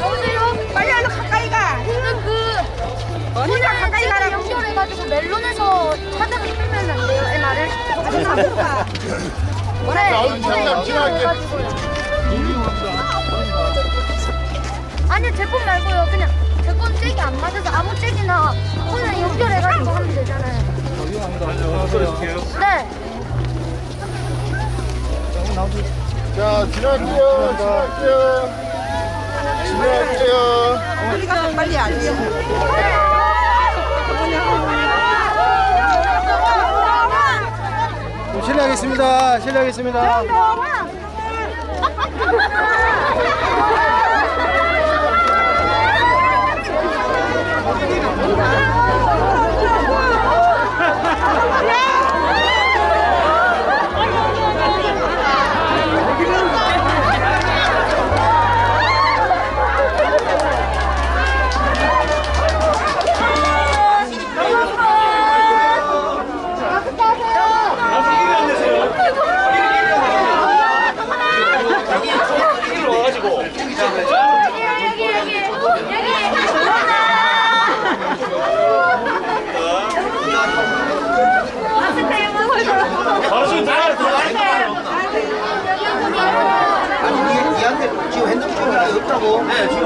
여보세요? 빨리 얼른 가까이 가. 그 어디가 가까이 가라고. 연결해가지고 멜론에서 찾아서 풀면 안 돼요, MR을? 아직 앞으로 가. 네, 이번에. 연결해가지고요. 아니, 제 건 말고요. 그냥 제 건 잭이 안 맞아서 아무 잭이나 그냥 연결해가지고 하면 되잖아요. 네. 자, 지나갈게요. 지나갈게요. 지나갈게요. 빨리 가서 빨리 알려. 실례하겠습니다. 실례하겠습니다. 아니 니, 니한테 지금 핸드폰이 없다고? 네 지금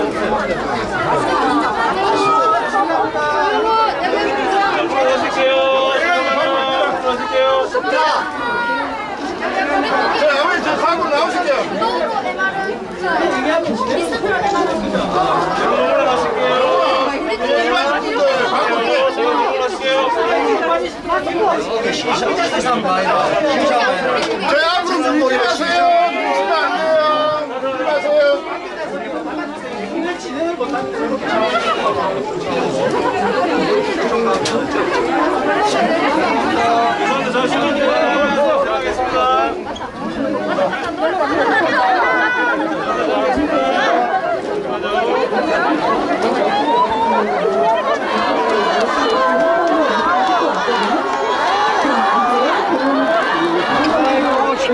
자, 어머니 저 사고 나오실게요. 일반 분들 방금 시상 시상 바이라 저희 앞으로 좀 마세요. 묻지면 안돼요. 묻지 마세요. 듣고 싶으시죠? 대한이 노래 밤새 듣고 싶으신 분들은 소리 질러!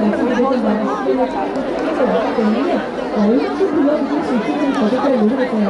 듣게 되기 때문에 얼마큼 불러주실 수 있을지 저도 잘 모르겠어요.